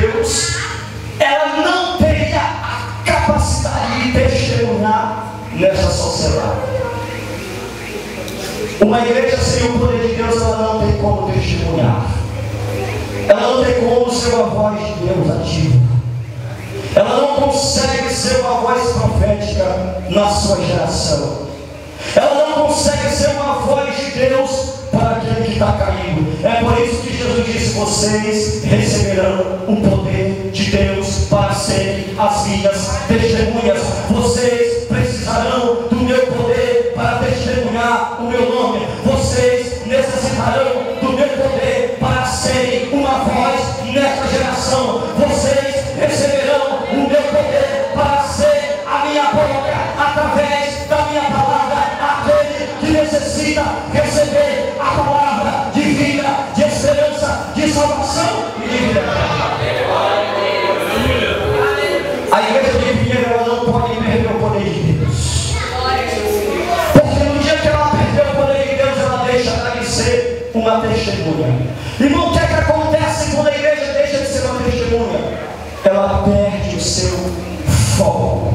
Deus, ela não teria a capacidade de testemunhar nessa sociedade. Uma igreja sem o poder de Deus, ela não tem como testemunhar. Ela não tem como ser uma voz de Deus ativa. Ela não consegue ser uma voz profética na sua geração. Está caindo. É por isso que Jesus disse: vocês receberão o poder de Deus para serem as minhas testemunhas. Vocês precisarão do meu poder para testemunhar o meu nome. Vocês necessitarão do meu poder para serem uma testemunha. Irmão, o que é que acontece quando a igreja deixa de ser uma testemunha? Ela perde o seu foco.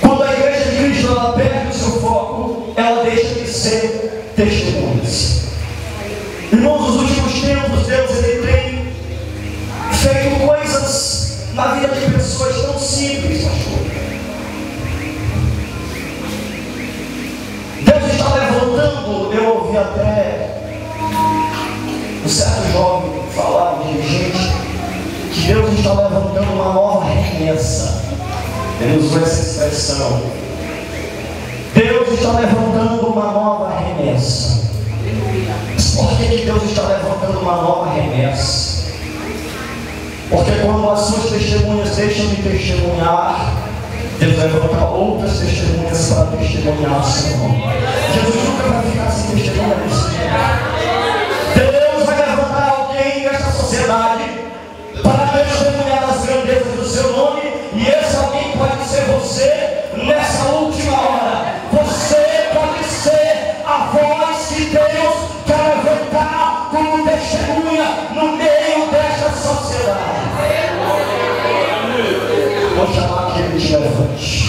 Quando a igreja de Cristo ela perde o seu foco, ela deixa de ser testemunhas. Irmãos, nos últimos tempos, Deus ele tem feito coisas na vida de pessoas tão simples, Essa expressão. Deus está levantando uma nova remessa. Por que, que Deus está levantando uma nova remessa? Porque quando as suas testemunhas deixam de testemunhar, Deus levanta outras testemunhas para testemunhar o nome. Jesus nunca vai ficar sem testemunha nesse mundo. Deus vai levantar alguém nesta sociedade para testemunhar das grandezas do seu nome, você nessa última hora. Você pode ser a voz que Deus quer levantar como testemunha no meio desta sociedade. Vou chamar que ele te levante.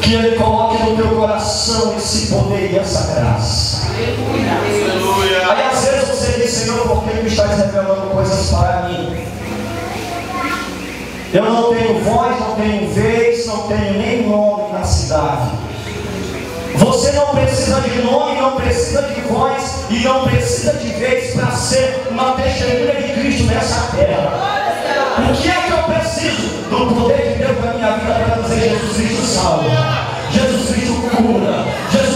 Que ele coloque no teu coração esse poder e essa graça. Aí às vezes você diz, Senhor, por que me estás revelando coisas para mim? Eu não tenho voz, não tenho vez, não tenho nem nome na cidade. Você não precisa de nome, não precisa de voz e não precisa de vez para ser uma testemunha de Cristo nessa terra. O que é que eu preciso? Do poder de Deus na minha vida para dizer Jesus Cristo salva, Jesus Cristo cura, Jesus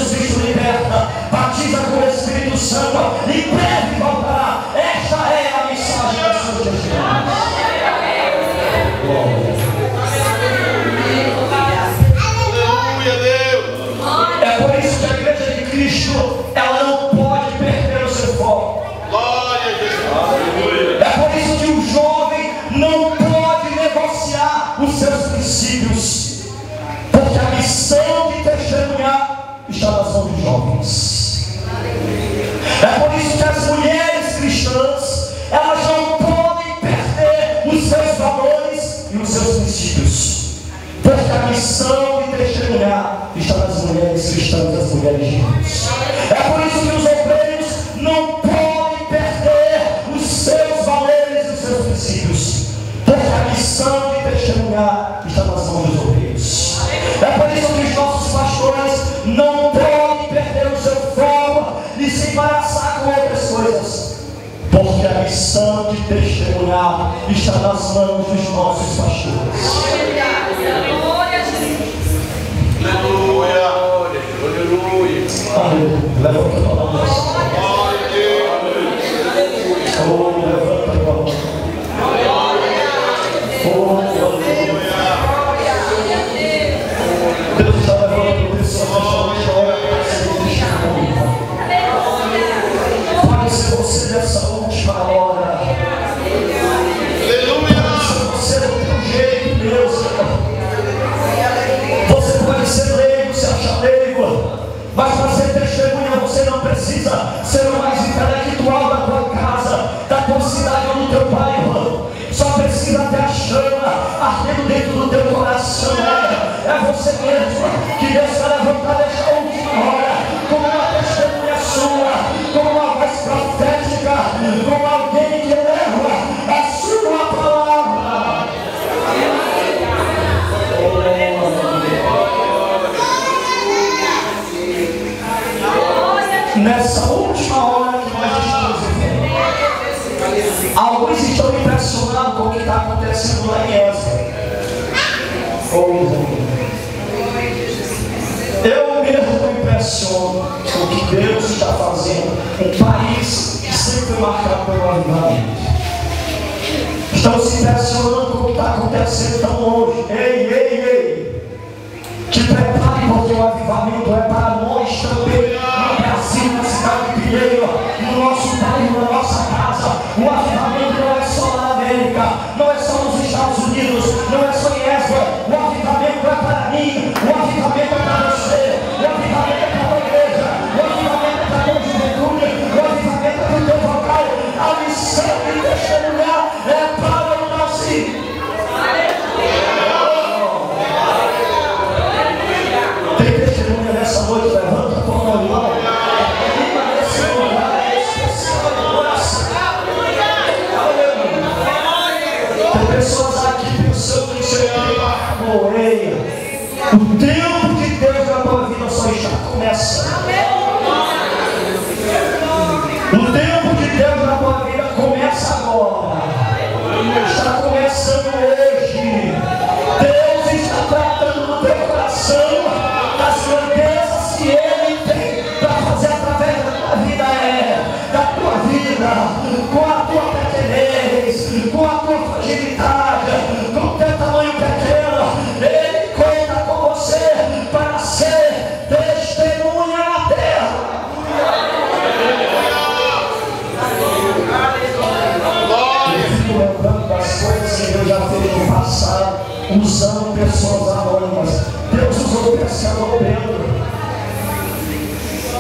nas mãos dos nossos pastores. precisa ser o mais intelectual da tua casa, da tua cidade ou do teu bairro. Só precisa ter a chama ardendo dentro do teu coração. É, você mesmo que Deus vai levantar. Está acontecendo lá em Esra. Eu mesmo me impressiono com o que Deus está fazendo. Um país que sempre foi marcado pelo avivamento. Estão se impressionando com o que está acontecendo tão longe. Ei, ei, ei. Te prepare porque o avivamento é para nós também. No Brasil, na cidade de Pinheiro, no nosso bairro, na nossa casa. O avivamento não é só nos Estados Unidos, não é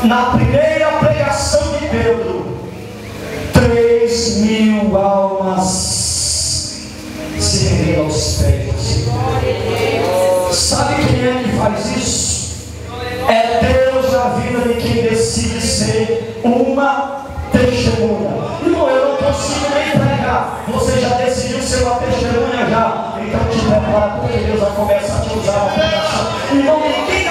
Na primeira pregação de Pedro, três mil almas se renderam aos pés. Sabe quem é que faz isso? É Deus na vida de quem decide ser uma testemunha. Irmão, eu não consigo nem pregar. Você já decidiu ser uma testemunha já. Então te prepara, porque Deus vai começar a te usar na pregação. Irmão, ninguém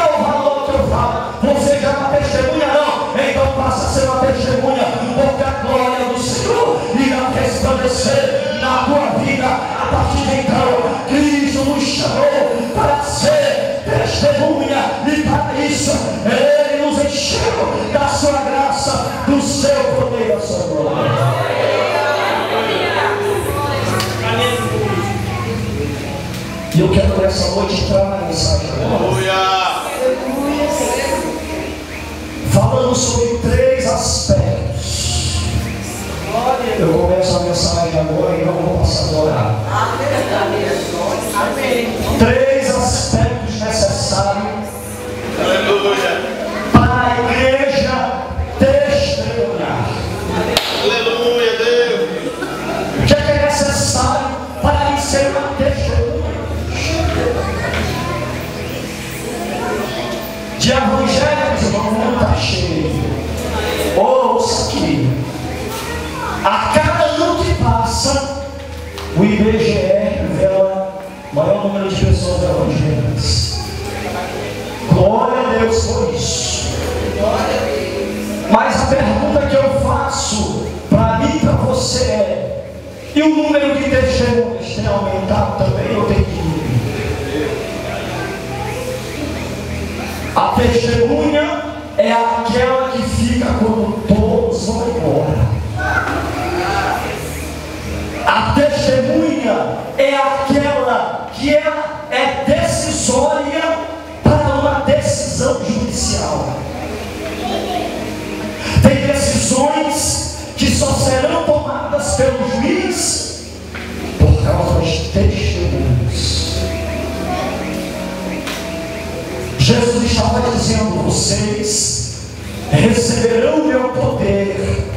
passa a ser uma testemunha, porque a glória do Senhor irá resplandecer na tua vida. A partir de então, Cristo nos chamou para ser testemunha, e para isso Ele nos encheu da sua graça, do seu poder da sua glória. E eu quero nessa noite entrar na mensagem Aleluia. Falando sobre três aspectos. Eu começo a mensagem agora e não vou passar a orar. Três maior número de pessoas evangélicas. Glória a Deus por isso. Mas a pergunta que eu faço para mim e para você é: e o número de testemunhas tem aumentado também ou tem diminuído? A testemunha é aquela que fica quando todos vão embora. A testemunha é aquela que ela é decisória para uma decisão judicial. Tem decisões que só serão tomadas pelo juiz por causa dos testemunhos. Jesus estava dizendo: vocês receberão o meu poder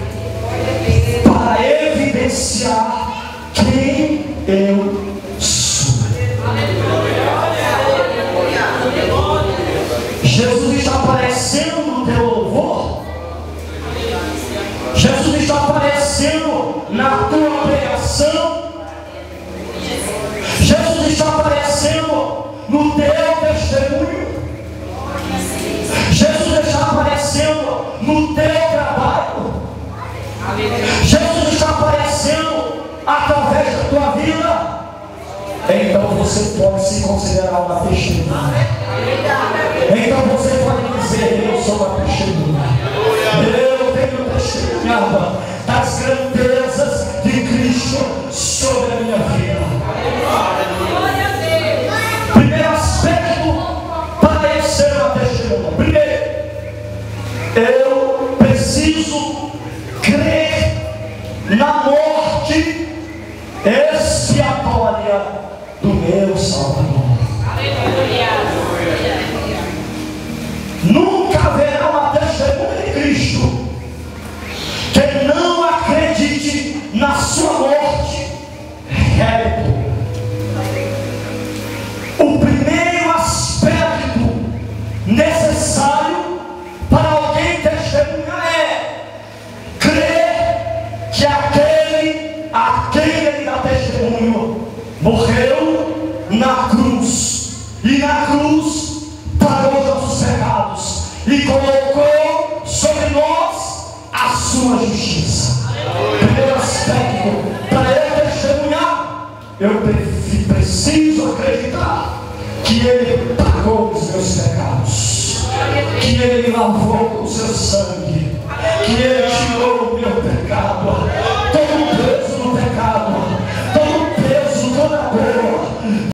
para evidenciar quem eu Então você pode se considerar uma testemunha. Então você pode dizer: Eu sou uma testemunha. Eu tenho testemunhado das grandezas de Cristo sobre a minha vida. Primeiro aspecto para eu ser uma testemunha. Primeiro, eu preciso crer na morte expiatória do meu Salvador. sua justiça. Primeiro aspecto, para ele testemunhar, eu preciso acreditar que Ele pagou os meus pecados, que Ele lavou o seu sangue, que Ele tirou o meu pecado